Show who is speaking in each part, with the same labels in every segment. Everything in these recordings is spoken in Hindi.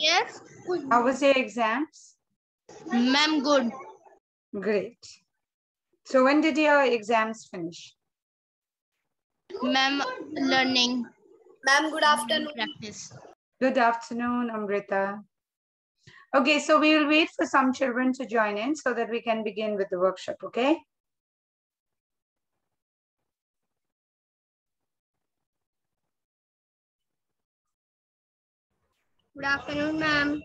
Speaker 1: Yes.
Speaker 2: How was your exams?
Speaker 1: Ma'am, good.
Speaker 2: Great. So when did your exams finish?
Speaker 1: Ma'am, learning
Speaker 3: Ma'am, good afternoon.
Speaker 1: practice.
Speaker 2: Good afternoon, Amrita. Okay, so we will wait for some children to join in so that we can begin with the workshop, okay?
Speaker 1: Good afternoon, ma'am.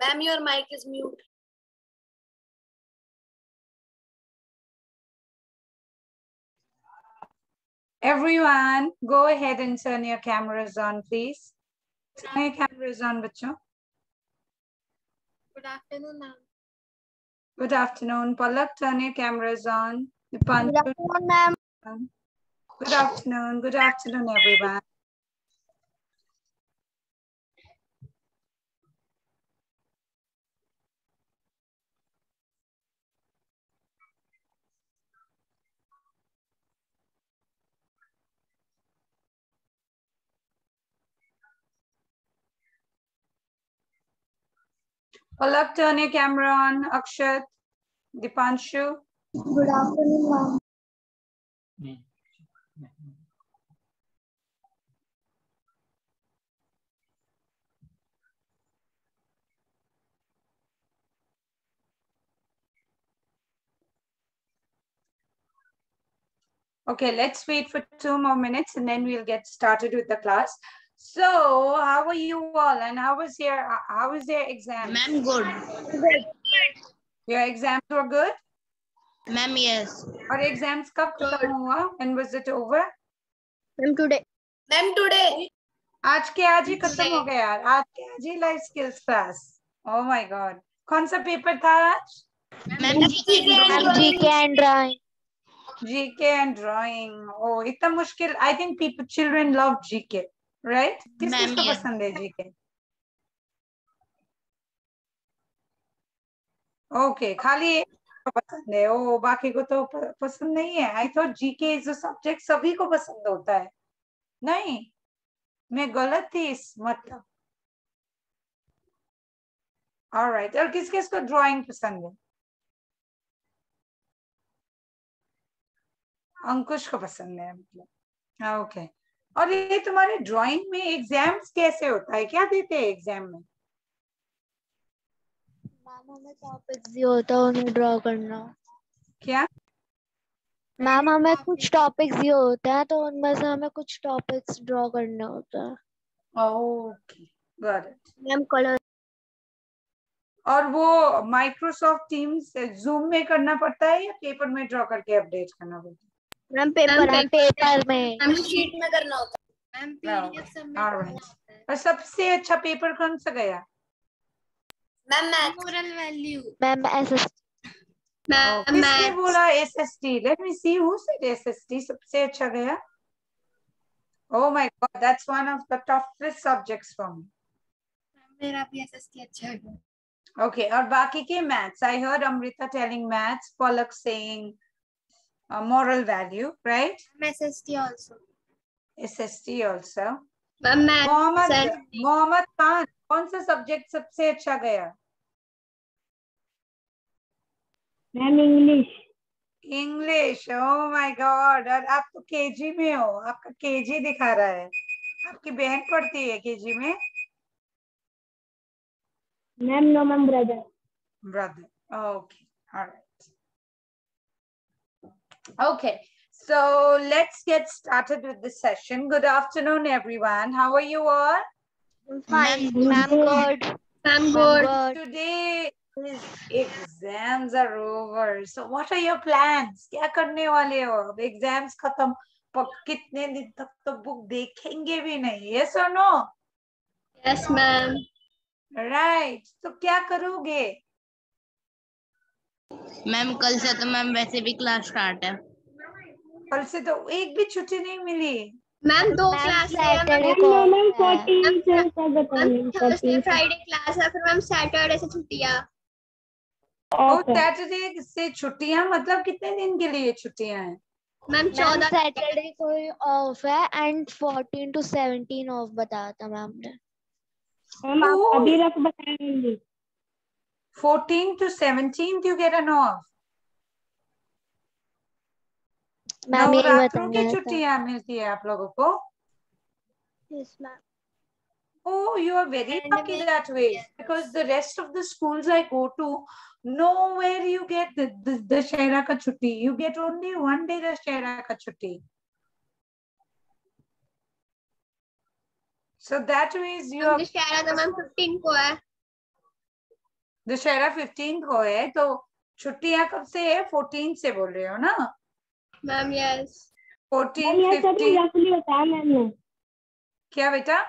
Speaker 3: Ma'am, your mic is mute.
Speaker 2: Everyone, go ahead and turn your cameras on, please. Turn your cameras on, bacho.
Speaker 1: Good afternoon, ma'am.
Speaker 2: Good afternoon. Palak, turn your cameras on.
Speaker 1: Good afternoon, ma'am.
Speaker 2: Good afternoon. Good afternoon, everyone. Palak, turn your camera on. Akshat, Dipanshu.
Speaker 1: Good afternoon, ma'am.
Speaker 2: Okay, let's wait for two more minutes and then we'll get started with the class. So, how are you all? And how was your how was your exam?
Speaker 4: Ma'am, good.
Speaker 2: Your exams were good?
Speaker 4: Ma'am, yes.
Speaker 2: और exams कब खत्म हुआ? When was it over?
Speaker 1: Ma'am, today.
Speaker 3: Ma'am, today.
Speaker 2: आज के आज ही खत्म हो गया यार आज के आज ही life skills class oh my god कौन सा पेपर था आज
Speaker 4: Ma'am, GK
Speaker 1: Ma'am, GK and drawing.
Speaker 2: GK and drawing ओ इतना मुश्किल I think people children love GK right किस किसको पसंद है जीके ओके खाली पसंद है। ओ बाकी को तो पसंद नहीं है। I thought GK is a subject सभी को पसंद होता है। नहीं मैं गलत थी इस मतलब। और राइट और किस किस को ड्राइंग पसंद है? अंकुश को पसंद है मतलब। ओके और ये तुम्हारे ड्राइंग में एग्ज़ाम्स कैसे होता है? क्या देते हैं एग्ज़ाम में?
Speaker 1: मैम हमें टॉपिक्स दिए होता है उन्हें ड्रॉ करना।
Speaker 2: क्या?
Speaker 1: मैम हमें कुछ टॉपिक्स दिए होते हैं तो उनमें से हमें कुछ टॉपिक्स ड्रॉ करना होता है।
Speaker 2: Okay got it
Speaker 1: ma'am colour
Speaker 2: और वो माइक्रोसॉफ्ट टीम्स जूम में करना पड़ता है या पेपर में ड्रॉ करके अपडेट करना पड़ता
Speaker 1: मैम पेपर मैम पेपर में।
Speaker 3: हमें शीट में करना होता
Speaker 1: मैम
Speaker 2: है ऑलराइट और सबसे अच्छा पेपर कौन सा गया?
Speaker 3: Ma'am
Speaker 1: moral value. Ma'am SS
Speaker 2: Oh, किसने बोला SST let me see who said SST सबसे अच्छा गया। ओह my god that's one of the toughest subjects for me
Speaker 1: मेरा भी एसएसटी अच्छा है।
Speaker 2: Okay, और बाकी के maths I heard Amrita telling maths Palak saying uh, moral value, right? SST also.
Speaker 1: Ma'am math
Speaker 2: Mohammad Mohammad Khan कौन सा सब्जेक्ट सबसे अच्छा गया
Speaker 1: ma'am English
Speaker 2: English oh my god और आप तो केजी में हो आपका केजी दिखा रहा है आपकी बहन पढ़ती है केजी में
Speaker 1: ma'am no ma'am brother
Speaker 2: brother. Okay, all right. Okay, so let's get started with the session. Good afternoon, everyone. How are you all?
Speaker 1: Fine
Speaker 4: Ma'am,
Speaker 1: ma'am good ma'am good
Speaker 2: Today is exams are over. So what are your plans? क्या करने वाले हो? अब exams खत्म प- कितने दिन तक तो बुक देखेंगे भी नहीं yes or no?
Speaker 1: Yes ma'am
Speaker 2: Right. तो क्या करोगे?
Speaker 4: मैम कल से तो मैम वैसे भी क्लास स्टार्ट है।
Speaker 2: कल से तो एक भी छुट्टी नहीं मिली।
Speaker 1: मैम दो क्लास सैटरडे को मैम फ्राइडे क्लास है फिर मैम सैटरडे से छुट्टियाँ।
Speaker 2: और सैटरडे से छुट्टियाँ मतलब कितने दिन के लिए छुट्टियाँ हैं?
Speaker 1: मैम चौदह सैटरडे को ऑफ़ है and fourteen to seventeen off बताया था मैम ने.
Speaker 5: अभी रख बताएँगे
Speaker 2: 14 to 17th you get an off
Speaker 1: ma'am ये
Speaker 2: नवरात्रों की
Speaker 1: बताया था
Speaker 2: छुट्टियां मिलती है आप लोगों को
Speaker 1: yes ma'am
Speaker 2: Oh, you are very
Speaker 1: And
Speaker 2: lucky
Speaker 1: we-
Speaker 2: that way because the rest of the schools I go to, nowhere you get the the Dashera ka chutti. You get only one day Dashera ka chutti. So that means you are
Speaker 1: Dussehra तो मैम 15 को है
Speaker 2: दशहरा 15 को है तो छुट्टियाँ कब से है? 14 से बोल रहे हो ना?
Speaker 1: मैम यस
Speaker 2: 14
Speaker 5: ये सब
Speaker 2: 15
Speaker 5: रफली बताया मैम ने।
Speaker 2: क्या बेटा?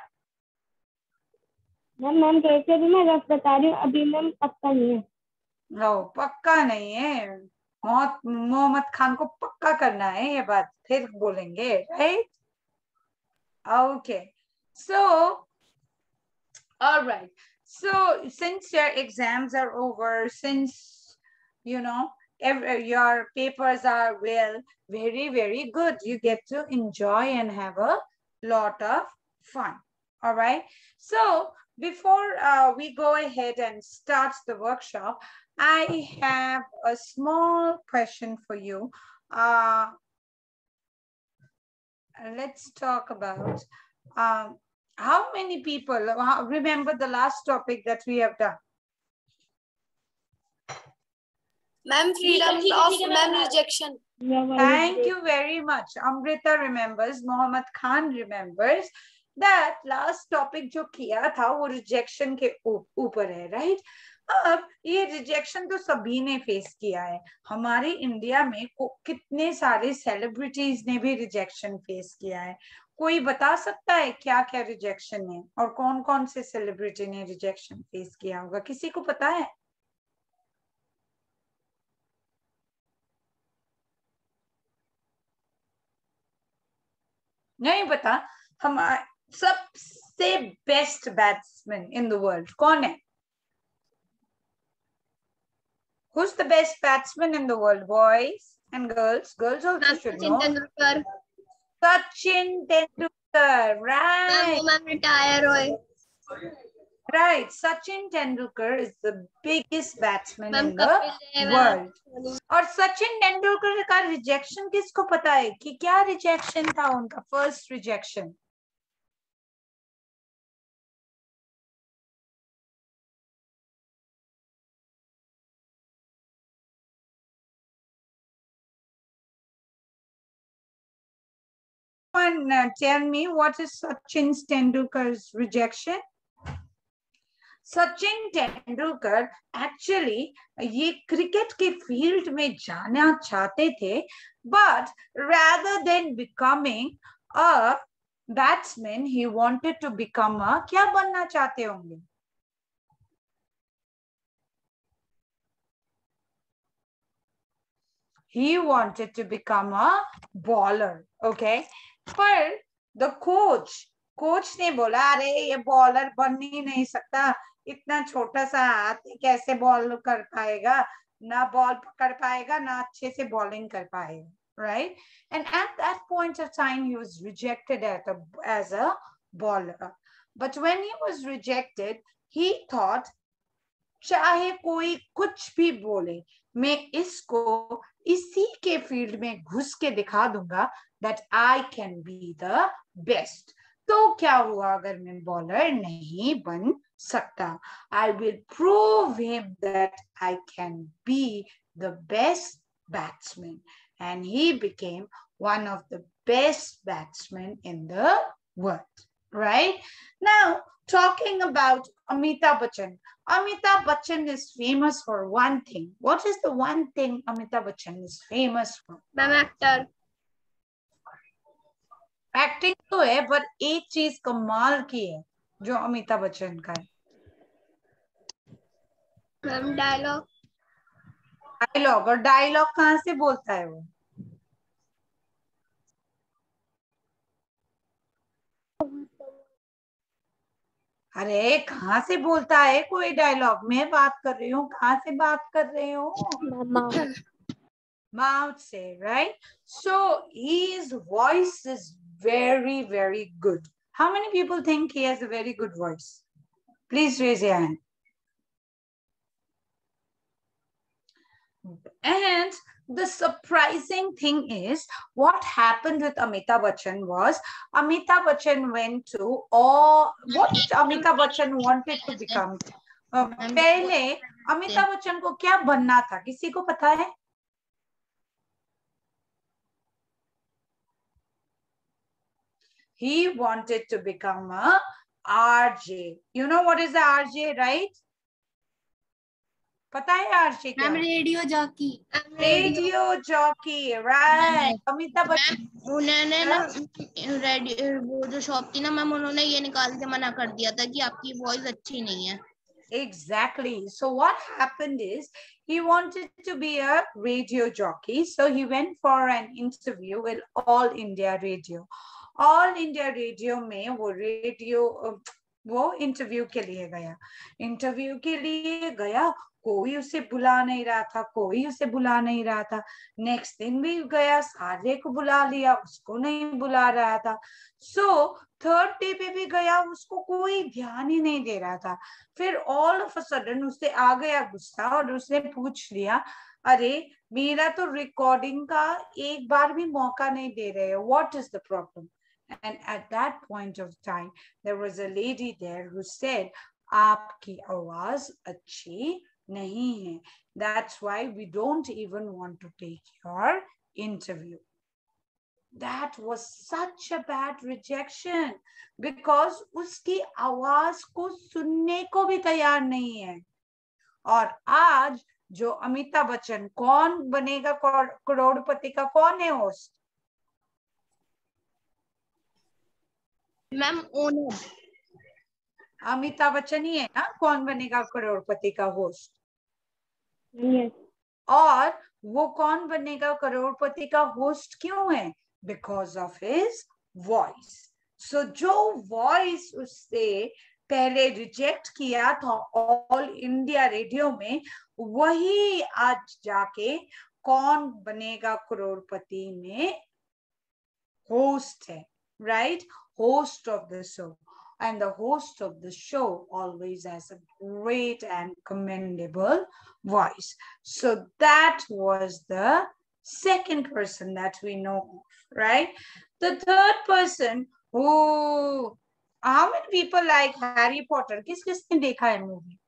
Speaker 5: मैम मैम कैसे भी मैं रफ बता रही हूँ अभी मैम पक्का नहीं है।
Speaker 2: नो पक्का नहीं है? मोहम्मद मोहम्मद खान को पक्का करना है ये बात फिर बोलेंगे right okay so alright so since your exams are over since you know every, your papers are well very very good. You get to enjoy and have a lot of fun. All right? So before uh, we go ahead and start the workshop I have a small question for you. Uh, let's talk about um, how many people remember the last topic that we have done?
Speaker 3: Ma'am freedom of ma'am rejection
Speaker 2: Thank you very much. Amrita remembers, Muhammad Khan remembers. That last topic जो किया था वो रिजेक्शन के ऊपर है राइट अब ये रिजेक्शन तो सभी ने फेस किया है हमारे इंडिया में कितने सारे सेलिब्रिटीज ने भी रिजेक्शन फेस किया है कोई बता सकता है क्या क्या रिजेक्शन है और कौन कौन से सेलिब्रिटी ने रिजेक्शन फेस किया होगा किसी को पता है नहीं पता हम सबसे best batsman in the world कौन है Who's the best batsman in the world, boys and girls? Girls also should know. Tendulkar. Sachin Tendulkar, right.
Speaker 3: Ma'am, retire
Speaker 2: Right, Sachin Tendulkar is the biggest batsman in the world. और सचिन तेंदुलकर का रिजेक्शन किसको पता है कि क्या रिजेक्शन था उनका first rejection Someone uh, tell me what is Sachin Tendulkar's rejection? Sachin Tendulkar actually ये क्रिकेट के फील्ड में जाना चाहते थे but rather than becoming a batsman he wanted to become a क्या बनना चाहते होंगे he wanted to become a bowler okay पर द कोच कोच ने बोला, अरे, ये बॉलर बन ही नहीं सकता। इतना छोटा सा हाथ कैसे बॉल कर पाएगा? ना बॉल पकड़ पाएगा, ना अच्छे से बॉलिंग कर पाएगा right and at that point of time he was rejected at as a bowler but when he was rejected he thought चाहे कोई कुछ भी बोले, मैं इसको इसी के फ़ील्ड में घुस के दिखा दूँगा that I can be the best तो क्या हुआ अगर मैं बॉलर नहीं बन सकता? I will prove him that I can be the best batsman and he became one of the best batsman in the world. Right now talking about amitabh bachchan amitabh bachchan is famous for one thing what is the one thing amitabh bachchan is famous for
Speaker 3: ma'am actor
Speaker 2: acting तो है पर एक चीज़ कमाल की है जो अमिताभ बच्चन का है
Speaker 3: डायलॉग
Speaker 2: डायलॉग और डायलॉग कहाँ से बोलता है वो अरे कहा से बोलता है कोई डायलॉग मैं बात कर रही हूँ कहा से बात कर रहे हो? माउथ से right so his voice is very very good how many people think he has a very good voice please raise your and the surprising thing is what happened with Amitabh Bachchan was Amitabh Bachchan went to all what Amitabh Bachchan wanted to become. Uh, पहले अमिताभ बच्चन को क्या बनना था किसी को पता है he wanted to become a RJ. You know what is the RJ, right? पता है आरजे क्या?
Speaker 3: Radio jockey
Speaker 2: radio jockey right Amitabh Bachchan
Speaker 4: उन्होंने ना रेडियो वो जो शॉप थी ना मैम उन्होंने ये निकाल के मना कर दिया था कि आपकी वॉइस अच्छी नहीं है
Speaker 2: Exactly. So what happened is he wanted to be a radio jockey. So he went for an interview with All India Radio. All India radio में वो रेडियो वो इंटरव्यू के लिए गया इंटरव्यू के लिए गया कोई उसे बुला नहीं रहा था कोई उसे बुला नहीं रहा था। नेक्स्ट दिन भी गया सारे को बुला लिया उसको नहीं बुला रहा था। सो थर्ड डे पे भी गया उसको कोई ध्यान ही नहीं दे रहा था। फिर ऑल ऑफ़ अ सडन उससे आ गया गुस्सा और उसने पूछ लिया अरे मेरा तो रिकॉर्डिंग का एक बार भी मौका नहीं दे रहे what is the problem And at that point of time, there was a lady there who said, आपकी आवाज़ अच्छी नहीं है. That's why we don't even want to take your interview. that was such a bad rejection because उसकी आवाज़ को सुनने को भी तैयार नहीं है। और आज जो अमिताभ बच्चन कौन बनेगा करोड़पति का कौन है host
Speaker 4: ma'am owner
Speaker 2: Amitabh Bachchan ही है ना? कौन बनेगा करोड़पति का होस्ट और वो कौन बनेगा? करोड़पति का होस्ट क्यों है? Because of his voice so जो वॉइस उससे पहले रिजेक्ट किया था ऑल इंडिया रेडियो में, वही आज जाके कौन बनेगा करोड़पति में? होस्ट है right host of the show and the host of the show always has a great and commendable voice. So that was the second person that we know of, right? The third person who how many people like Harry Potter? किस किसने देखा है movie?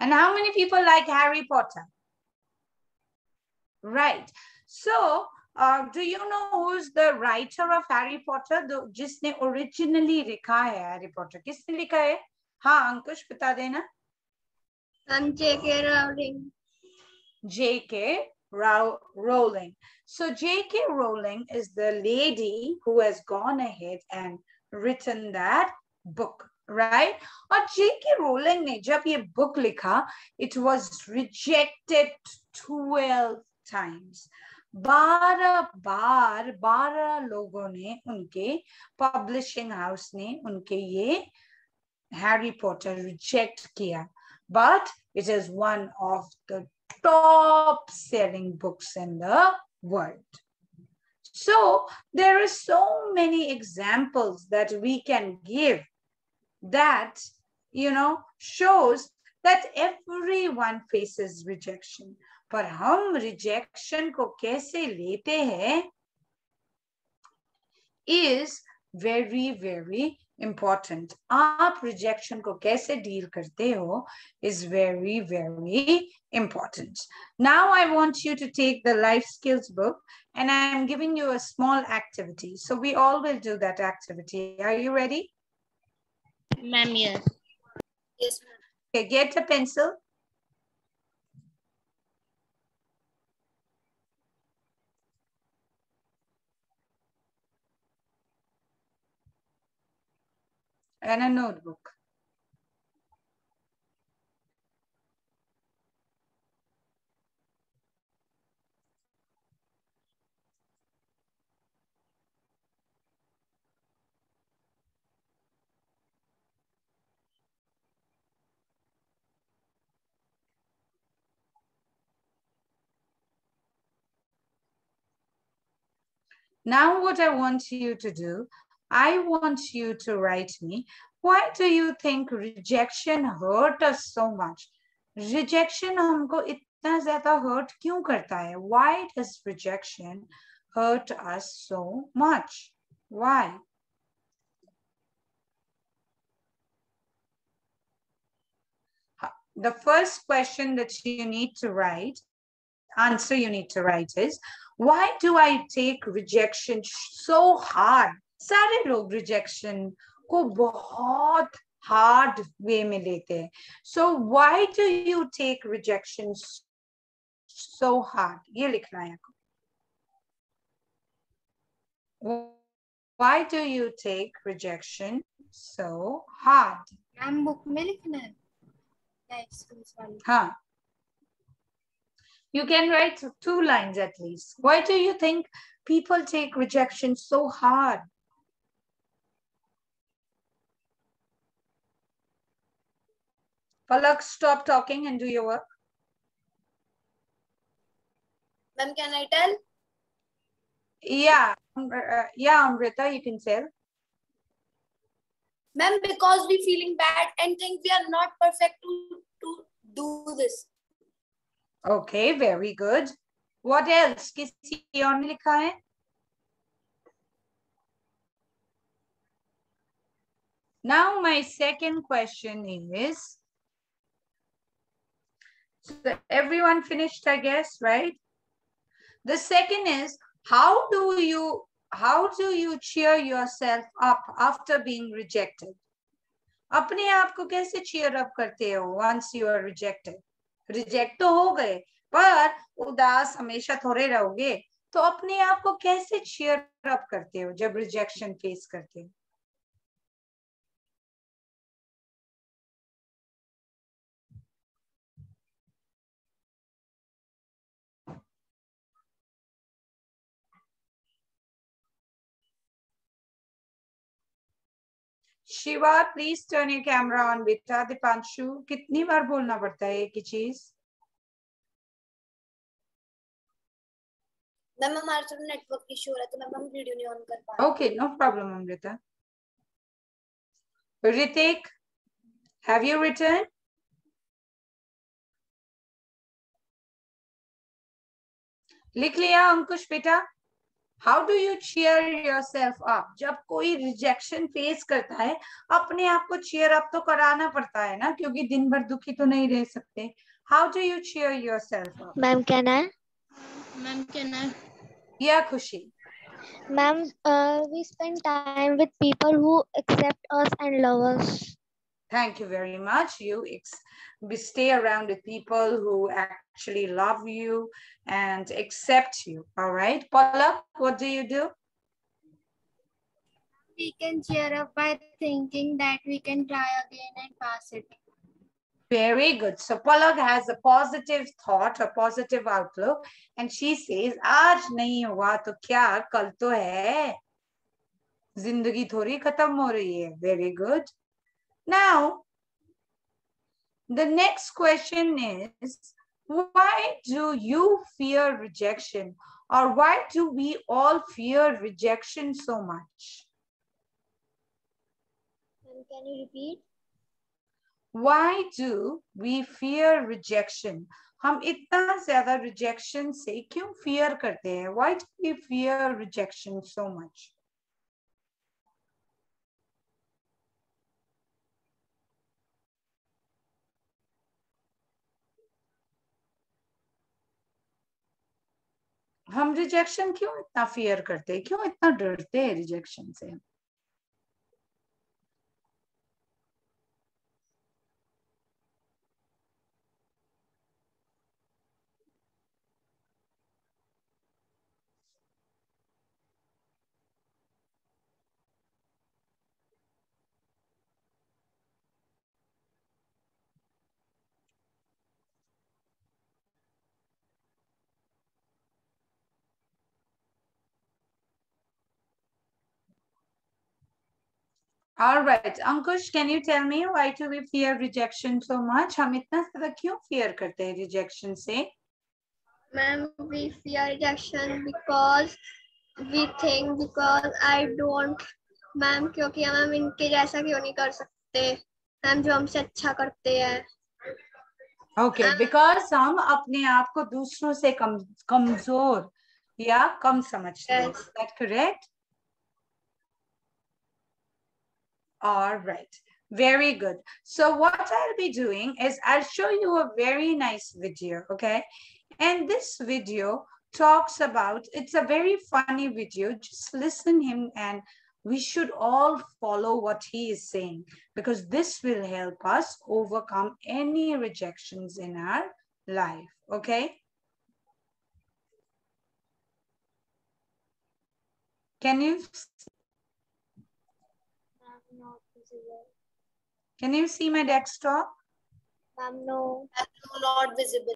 Speaker 2: And how many people like Harry Potter? Right. So, uh, do you know who's the writer of Harry Potter? The, जिसने originally लिखा है Harry Potter. किसने लिखा है? हाँ अंकुश बता देना.
Speaker 3: J.K. Rowling.
Speaker 2: J.K. Rowling. So J.K. Rowling is the lady who has gone ahead and written that book, right? और J.K. Rowling ने जब ये book लिखा, it was rejected 12 times. बारह बार बारह लोगों ने उनके पब्लिशिंग हाउस ने उनके ये हैरी पॉटर रिजेक्ट किया but it is one of the top selling books in the world. So there are so many examples that we can give that, you know, shows that everyone faces rejection. पर हम rejection को कैसे लेते हैं is very, very important. आप rejection को कैसे deal करते हो is very, very important. Now I want you to take the life skills book and I am giving you a small activity. So we all will do that activity. Are you ready?
Speaker 4: Ma'am, yes.
Speaker 3: Yes,
Speaker 2: Okay, get a pencil. And a notebook. Now what I want you to do, I want you to write me, why do you think rejection hurt us so much? Rejection हमको इतना ज़्यादा hurt क्यों करता है? Why does rejection hurt us so much? Why? The first question that you need to write, answer you need to write is, why do I take rejection so hard? सारे लोग rejection को बहुत hard way में लेते हैं. So why do you take rejection so hard? ये लिखना है Why do you take rejection so hard?
Speaker 3: Ma'am book में लिखना है
Speaker 2: हाँ. You can write two lines at least. Why do you think people take rejection so hard? Palak, stop talking and do your work.
Speaker 3: Ma'am, can I tell?
Speaker 2: Yeah, uh, yeah, Amrita, you can tell.
Speaker 3: Ma'am, because we feeling bad and think we are not perfect to, to do this.
Speaker 2: Okay, very good. What else? किसी और ने लिखा है? Now my second question is, so everyone finished, I guess, right? The second is how do you how do you cheer yourself up after being rejected? अपने आप को कैसे cheer up करते हो once you are rejected? Reject तो हो गए पर उदास हमेशा थोड़े रहोगे तो अपने आप को कैसे cheer up करते हो जब rejection face करते हो Shiva please turn your camera on बेटा दीपांशु। कितनी बार बोलना पड़ता है एक ही चीज़?
Speaker 3: मैम हमारे थोड़ा नेटवर्क इशू हो रहा है तो मैम हम वीडियो नहीं ऑन कर पा रहे।
Speaker 2: Okay no problem Amrita. You return लिख लिया अंकुश बेटा। How do you cheer yourself up जब कोई रिजेक्शन फेस करता है अपने आप को चेयर अप तो कराना पड़ता है ना क्योंकि दिन भर दुखी तो नहीं रह सकते। How do you cheer yourself up
Speaker 1: ma'am can I
Speaker 4: ma'am can I
Speaker 2: या Khushi
Speaker 1: ma'am we spend time with people who accept us and love us.
Speaker 2: Thank you very much. You we stay around with people who actually love you and accept you. All right. Paula, what do you do?
Speaker 6: We can cheer up by thinking that we can try again and pass it.
Speaker 2: Very good. So Palak has a positive thought, a positive outlook, and she says, "आज नहीं हुआ तो क्या कल तो है जिंदगी थोड़ी खत्म हो रही है Very good. Now, the next question is, why do you fear rejection? Or why do we all fear rejection so much?
Speaker 1: Ma'am, can you repeat
Speaker 2: Why do we fear rejection? हम इतना ज्यादा rejection से क्यों fear करते हैं? Why do we fear rejection so much? हम रिजेक्शन क्यों इतना फियर करते हैं? क्यों इतना डरते हैं रिजेक्शन से? All right, Ankush, can you tell me why do we fear rejection so much? हम इतना ज़्यादा क्यों fear करते हैं rejection से?
Speaker 6: Ma'am, we fear rejection because we think because I don't. Ma'am क्योंकि हम इनके जैसा क्यों नहीं कर सकते मैम जो हमसे अच्छा करते हैं
Speaker 2: Okay, because हम अपने आप को दूसरों से कम कमज़ोर या कम समझते हैं.
Speaker 6: Yes.
Speaker 2: Is All right. Very good. So what I'll be doing is I'll show you a very nice video, okay? And this video talks about, it's a very funny video. Just listen him and we should all follow what he is saying because this will help us overcome any rejections in our life, okay? Can you
Speaker 1: visible.
Speaker 2: can you see my desktop?
Speaker 1: Ma'am, no.
Speaker 3: No, not visible.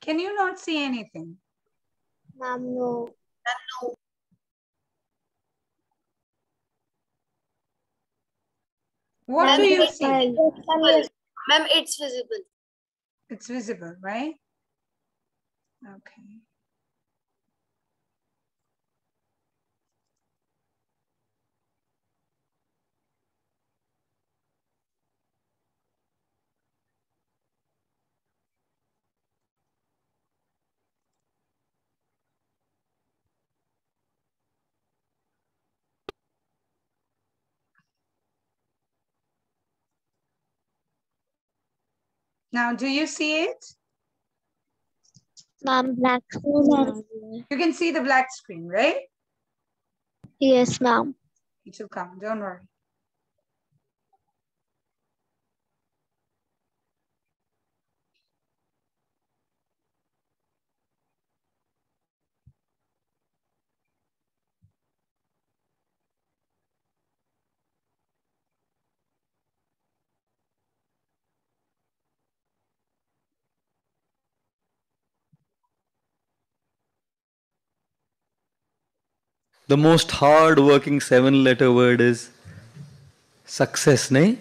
Speaker 2: Can you not see anything?
Speaker 1: Ma'am, no.
Speaker 3: No.
Speaker 2: What
Speaker 3: Ma'am,
Speaker 2: do you
Speaker 3: it's-
Speaker 2: see?
Speaker 3: Ma'am, it's visible.
Speaker 2: It's visible, right? Okay. Now, do you see it?
Speaker 1: Ma'am, black screen.
Speaker 2: You can see the black screen, right?
Speaker 1: Yes, ma'am.
Speaker 2: It will come, don't worry.
Speaker 7: The most hard working seven letter word is success, nahi?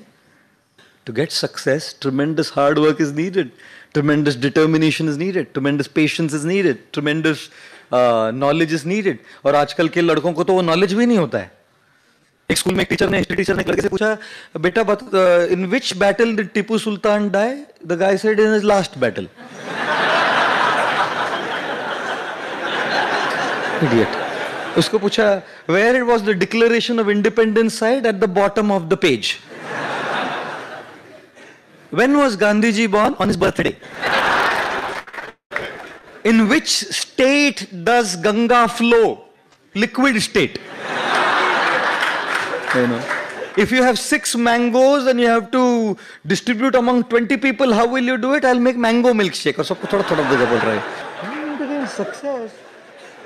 Speaker 7: To get success, tremendous hard work is needed, tremendous determination is needed, tremendous patience is needed, tremendous uh, knowledge is needed. और आजकल के लड़कों को तो वो नॉलेज भी नहीं होता है एक स्कूल में एक टीचर ने हिस्ट्री टीचर ने एक लड़के से पूछा बेटा in which battle did Tipu Sultan die the guy said in his last battle idiot उसको पूछा where it was the declaration of independence side at the bottom of the page when was Gandhiji born? On his birthday. In which state does Ganga flow? Liquid state. You know. If you have six mangoes and you have to distribute among 20 people, how will you do it? I'll make mango milkshake. और सबको थोड़ा थोड़ा देगा बोल रहा है. Success.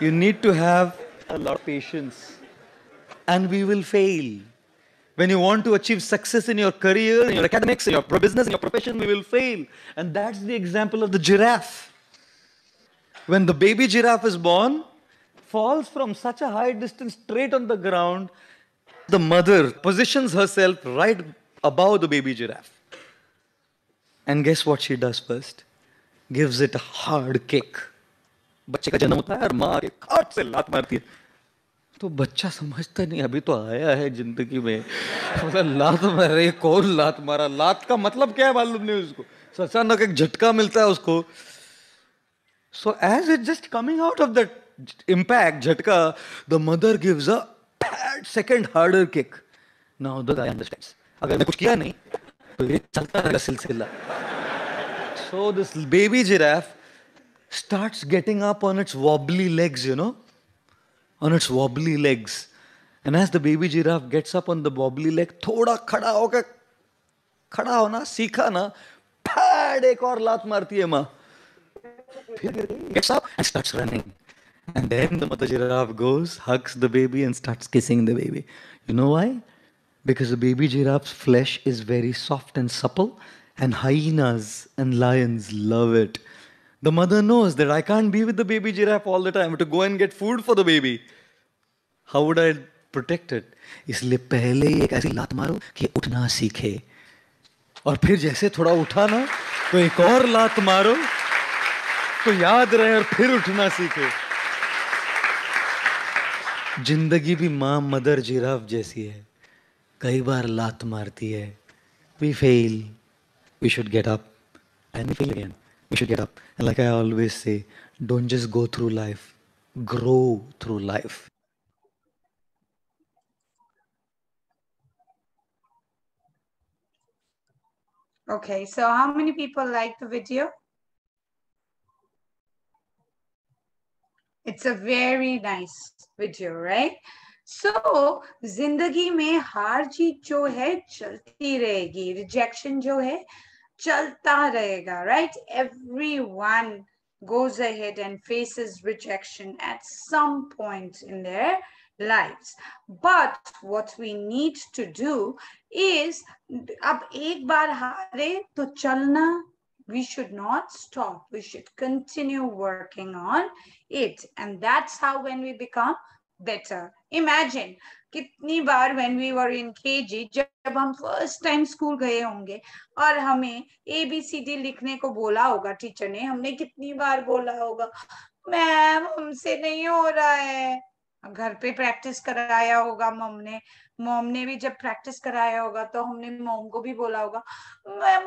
Speaker 7: You need to have a lot of patience. And we will fail. When you want to achieve success in your career, in your academics, in your business, in your profession, we will fail. And that's the example of the giraffe. When the baby giraffe is born, falls from such a high distance straight on the ground, the mother positions herself right above the baby giraffe. And guess what she does first? Gives it a hard kick. बच्चे का जन्म होता है और माँ के खाट से लात मारती है। तो बच्चा समझता नहीं, अभी तो आया है ज़िंदगी में। मतलब लात मारे कौन लात मारा? लात का मतलब क्या है मालूम नहीं उसको? अचानक एक झटका मिलता है उसको। So as it just coming out of that impact झटका the mother gives a second harder kick now the guy understands अगर मैं कुछ किया नहीं तो ये चलता रहेगा सिलसिला। So this baby giraffe starts getting up on its wobbly legs, you know, on its wobbly legs. And as the baby giraffe gets up on the wobbly leg, थोड़ा खड़ा होकर खड़ा होना सीखा ना फैड एक और लात मारती है माँ फिर gets up and starts running. And then the mother giraffe goes, hugs the baby and starts kissing the baby. You know why? Because the baby giraffe's flesh is very soft and supple and hyenas and lions love it. The mother knows that I can't be with the baby giraffe all the time to go and get food for the baby. How would I protect it? इसलिए पहले ही एक ऐसी लात मारो कि उठना सीखे। और फिर जैसे थोड़ा उठा ना तो एक और लात मारो तो याद रहे और फिर उठना सीखे। ज़िंदगी भी माँ मदर जिराफ जैसी है। कई बार लात मारती है। We fail we should get up and fail again we should get up. And like I always say, don't just go through life, grow through life.
Speaker 2: Okay, so how many people like the video? It's a very nice video, right? So, जिंदगी में हार जीत जो है चलती रहेगी रिजेक्शन जो है chalta rahega, right? Everyone goes ahead and faces rejection at some point in their lives. But what we need to do is, ab ek baar haare to chalna, we should not stop. We should continue working on it. And that's how when we become better. Imagine कितनी बार when we were in KG जब हम फ़र्स्ट टाइम स्कूल गए होंगे और हमें ए बी सी डी लिखने को बोला होगा टीचर ने, हमने कितनी बार बोला होगा मैम हमसे नहीं हो रहा है। घर पे प्रैक्टिस कराया होगा मम ने। मॉम ने भी जब प्रैक्टिस कराया होगा तो हमने मॉम को भी बोला होगा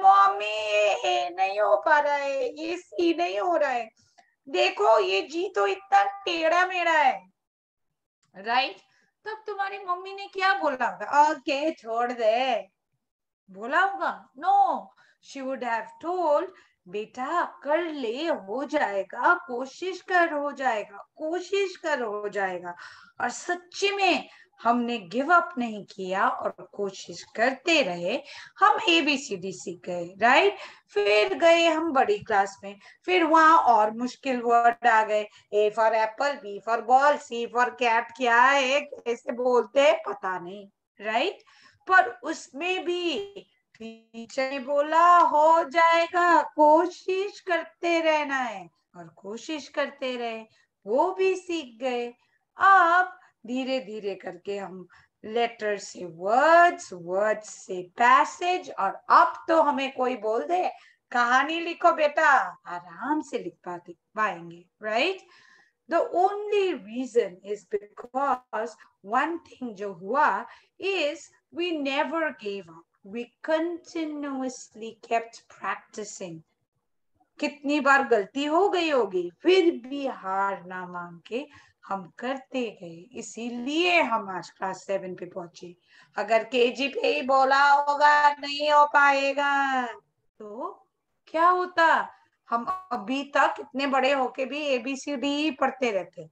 Speaker 2: मॉमी ये नहीं हो पा रहा है, ये सी नहीं हो रहा है। देखो, ये जी तो इतना टेढ़ा मेढ़ा है। राइट? तब तुम्हारी मम्मी ने क्या बोला होगा? ओके छोड़ दे। बोला होगा। No she would have told बेटा, कर ले, हो जाएगा। कोशिश कर, हो जाएगा। कोशिश कर, हो जाएगा। और सच्ची में हमने गिव अप नहीं किया और कोशिश करते रहे, हम ए बी सी डी सीख गए राइट फिर गए हम बड़ी क्लास में, फिर वहाँ और मुश्किल वर्ड आ गए A for apple B for ball C for cat क्या है, कैसे बोलते हैं, पता नहीं राइट पर उसमें भी टीचर ने बोला, हो जाएगा, कोशिश करते रहना है, और कोशिश करते रहे, वो भी सीख गए। अब धीरे धीरे करके हम लेटर से वर्ड्स वर्ड्स से पैसेज और अब तो हमें कोई बोल दे, कहानी लिखो बेटा, आराम से लिख पाते, पाएँगे right the only reason is because one thing जो हुआ is we never gave up we continuously kept practising कितनी बार गलती हो गई होगी, फिर भी हार ना मान के हम करते गए, इसीलिए हम आज क्लास सेवन पे पहुँचे। अगर केजी पे ही बोला होगा, नहीं हो पाएगा। तो क्या होता? हम अभी तक इतने बड़े होके भी एबीसीडी ही पढ़ते रहते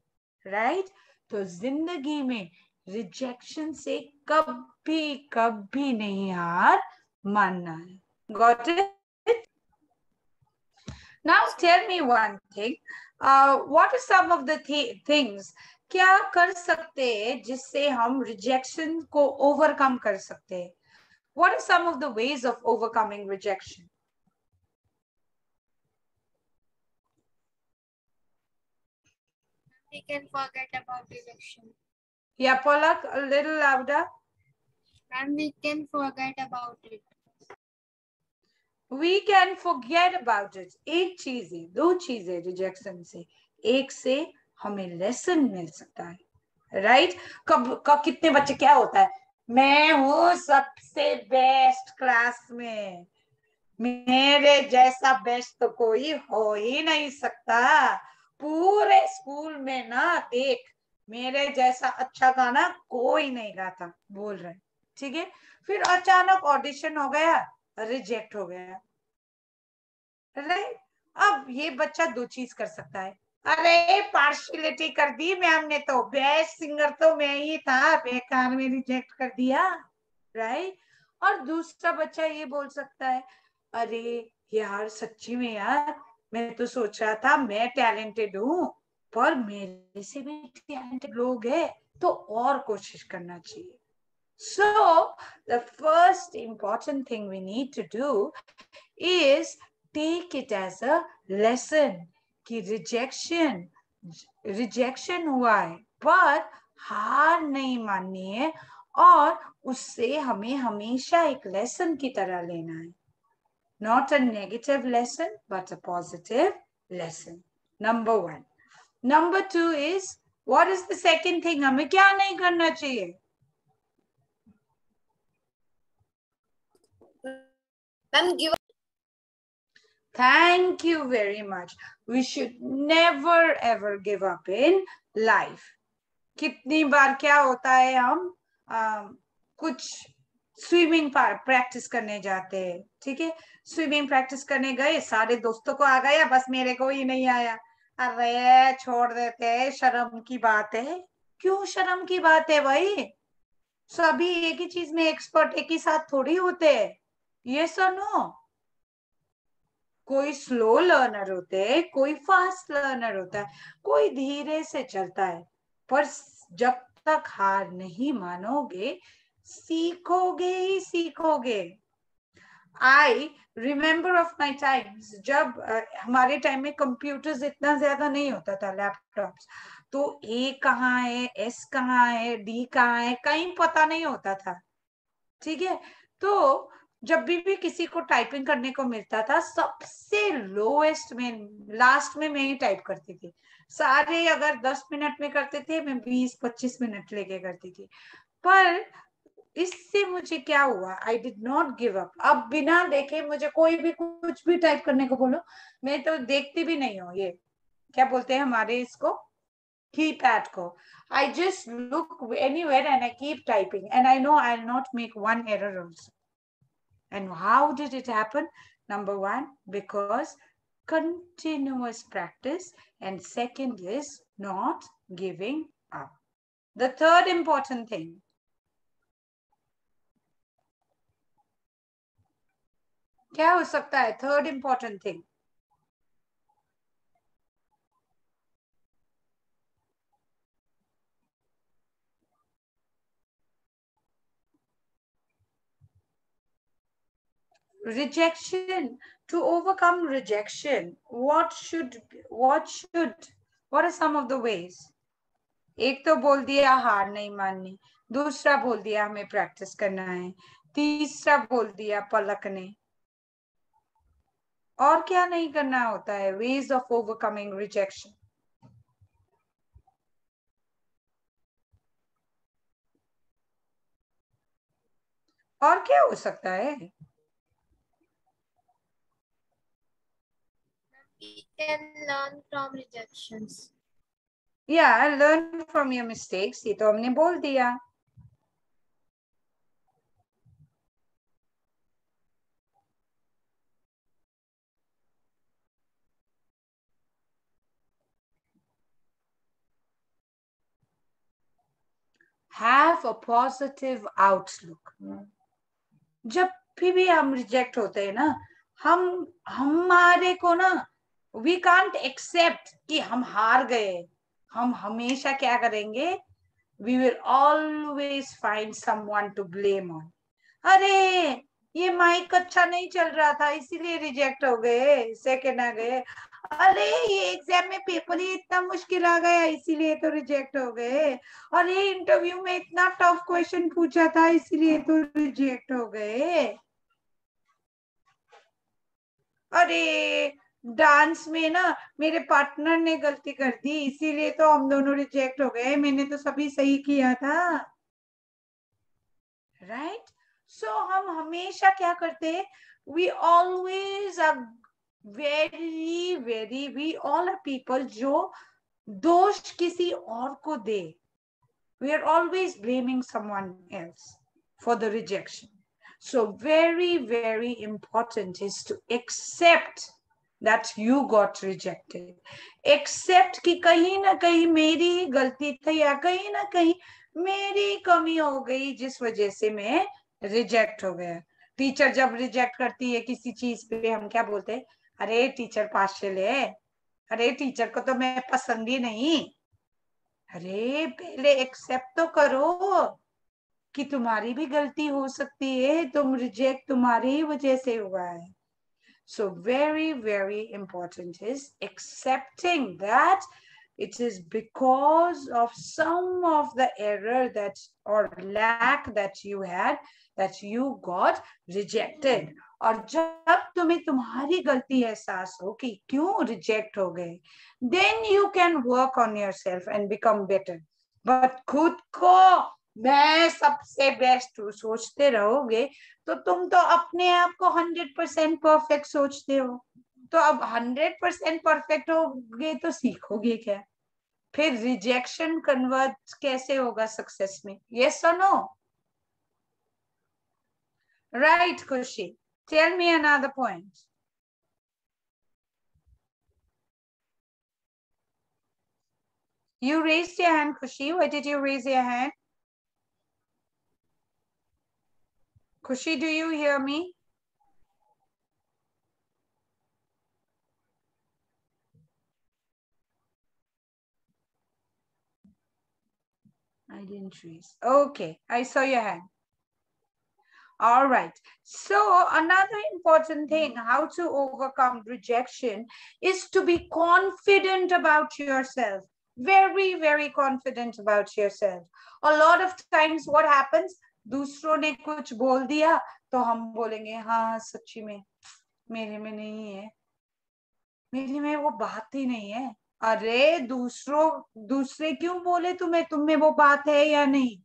Speaker 2: राइट तो ज़िंदगी में रिजेक्शन से कभी कभी नहीं हार मानना है। Got it now tell me one thing What are some of the things क्या कर सकते हैं जिससे हम रिजेक्शन को ओवरकम कर सकते हैं what are some of the ways of overcoming rejection
Speaker 3: We can forget about rejection.
Speaker 2: Yeah, Polak, a little louder.
Speaker 3: And we can forget about it.
Speaker 2: We can forget about it. एक चीज़ है, दो चीज़ है रिजेक्शन से। एक से हमें लेसन मिल सकता है राइट right? कब कब, कितने बच्चे, क्या होता है? मैं हूँ सबसे बेस्ट क्लास में। मेरे जैसा बेस्ट तो कोई हो ही नहीं सकता। पूरे स्कूल में ना, देख, मेरे जैसा अच्छा गाना कोई नहीं गाता, बोल रहे ठीक है? फिर अचानक ऑडिशन हो गया। रिजेक्ट हो गया राइट? अब ये बच्चा दो चीज़ कर सकता है। अरे पार्शियलिटी कर दी मैम ने तो। बेस्ट सिंगर तो मैं ही था। बेकार में रिजेक्ट कर दिया। राइट और दूसरा बच्चा ये बोल सकता है, अरे, यार, सच्ची में यार, मैं तो सोच रहा था मैं टैलेंटेड हूँ, पर मेरे से भी टैलेंटेड लोग है तो और कोशिश करना चाहिए। So the first important thing we need to do is take it as a lesson कि rejection rejection हुआ है पर हार नहीं माननी है और उससे हमें हमेशा एक लेसन की तरह लेना है not a negative lesson, but a positive lesson. Number one. Number two is, what is the second thing? हमें क्या नहीं करना चाहिए?
Speaker 3: Ma'am, give
Speaker 2: Thank you very much. We should never ever give up in life. कितनी बार क्या होता है हम आ, कुछ स्विमिंग प्रैक्टिस करने जाते हैं ठीक है? स्विमिंग प्रैक्टिस करने गए सारे दोस्तों को आ गया बस मेरे को ही नहीं आया। अरे छोड़ देते हैं शर्म की बात है। क्यों शर्म की बात है भाई? सभी एक ही चीज़ में एक्सपर्ट एक ही साथ थोड़ी होते हैं। ये सुनो कोई स्लो लर्नर होते हैं कोई फास्ट लर्नर होता है कोई धीरे से चलता है पर जब तक हार नहीं मानोगे सीखोगे ही सीखोगे। I remember of my times जब uh, हमारे टाइम में कंप्यूटर्स इतना ज़्यादा नहीं होता था लैपटॉप्स तो ए कहाँ है एस कहाँ है डी कहाँ है कहीं पता नहीं होता था। ठीक है? तो जब भी भी किसी को टाइपिंग करने को मिलता था, सबसे लोएस्ट में लास्ट में मैं ही टाइप करती थी। सारे अगर दस मिनट में करते थे, मैं बीस, पच्चीस मिनट लेके करती थी। पर इससे मुझे क्या हुआ? I did not give up अब बिना देखे मुझे कोई भी कुछ भी टाइप करने को बोलो, मैं तो देखती भी नहीं हूँ। ये क्या बोलते हैं हमारे इसको? Keypad को। I just look anywhere and I keep typing and I know I not make one error also. And how did it happen? Number one, because continuous practice. And second is not giving up. The third important thing. क्या हो सकता है third important thing rejection, to overcome rejection, what should what should, what are some of the ways? एक तो बोल दिया, हार नहीं माननी। दूसरा बोल दिया, हमें प्रैक्टिस करना है। तीसरा बोल दिया पलक ने और क्या नहीं करना होता है? वेज ऑफ़ ओवरकमिंग रिजेक्शन और क्या हो सकता है
Speaker 3: We can learn from rejections.
Speaker 2: Yeah, learn from your mistakes. ये तो हमने बोल have a positive outlook. जब भी भी हम रिजेक्ट होते हैं ना हम हमारे को ना वी कांट एक्सेप्ट कि हम हार गए। हम हमेशा क्या करेंगे? We will always find someone to blame on अरे, ये माइक अच्छा नहीं चल रहा था, इसीलिए रिजेक्ट हो गए सेकेंड आ गए। अरे, ये एग्ज़ाम में पेपर ही इतना मुश्किल आ गया, इसीलिए तो रिजेक्ट हो गए। और ये इंटरव्यू में इतना टफ क्वेश्चन पूछा था, इसीलिए तो रिजेक्ट हो गए। अरे डांस में ना मेरे पार्टनर ने गलती कर दी इसीलिए तो हम दोनों रिजेक्ट हो गए। मैंने तो सभी सही किया था। Right right? सो so, हम हमेशा क्या करते we always are very very we all are people जो दोष किसी और को दे। We are always blaming someone else for the rejection so very very important is to accept that you got rejected. Accept कि कहीं ना कहीं मेरी ही गलती थी या कहीं ना कहीं मेरी कमी हो गई जिस वजह से मैं रिजेक्ट हो गया। टीचर जब रिजेक्ट करती है किसी चीज़ पे, हम क्या बोलते हैं? अरे टीचर पार्शल है। अरे टीचर को तो मैं पसंद ही नहीं। अरे पहले एक्सेप्ट तो करो कि तुम्हारी भी गलती हो सकती है, तुम रिजेक्ट तुम्हारी ही वजह से हुआ है। so very very important is accepting that it is because of some of the error that or lack that you had that you got rejected और जब तुम्हें तुम्हारी गलती एहसास हो कि क्यों रिजेक्ट हो गए then you can work on yourself and become better but खुद को मैं सबसे बेस्ट हूँ सोचते रहोगे तो तुम तो अपने आप को हंड्रेड परसेंट परफेक्ट सोचते हो। तो अब हंड्रेड परसेंट परफेक्ट हो गए तो सीखोगे क्या? फिर रिजेक्शन कन्वर्ट कैसे होगा सक्सेस में? यस और नो राइट खुशी। Tell me another point You raised your hand, Kushi. Why did you raise your hand? Kushi, do you hear me? I didn't raise. Okay, I saw your hand. All right. So another important thing, how to overcome rejection is to be confident about yourself. Very, very confident about yourself. A lot of times what happens, दूसरों ने कुछ बोल दिया तो हम बोलेंगे हाँ सच्ची में, मेरे में नहीं है। मेरे में वो बात ही नहीं है। अरे, दूसरों, दूसरे क्यों बोले तुम्हें तुम्हें वो बात है या नहीं?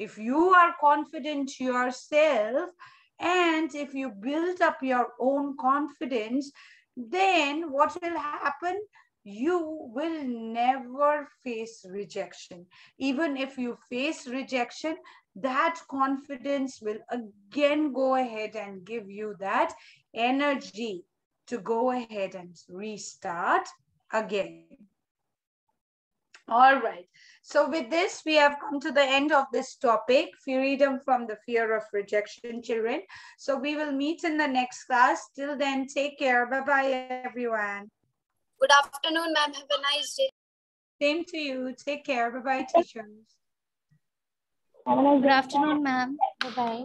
Speaker 2: If you are confident yourself and if you build up your own confidence then what will happen you will never face rejection even if you face rejection that confidence will again go ahead and give you that energy to go ahead and restart again. All right. So with this, we have come to the end of this topic, freedom from the fear of rejection, children. So we will meet in the next class. Till then, take care. Bye-bye, everyone.
Speaker 3: Good afternoon, ma'am. Have a nice day.
Speaker 2: Same to you. Take care. Bye-bye, teachers.
Speaker 5: Have a nice
Speaker 4: Good afternoon, ma'am.
Speaker 1: Bye bye.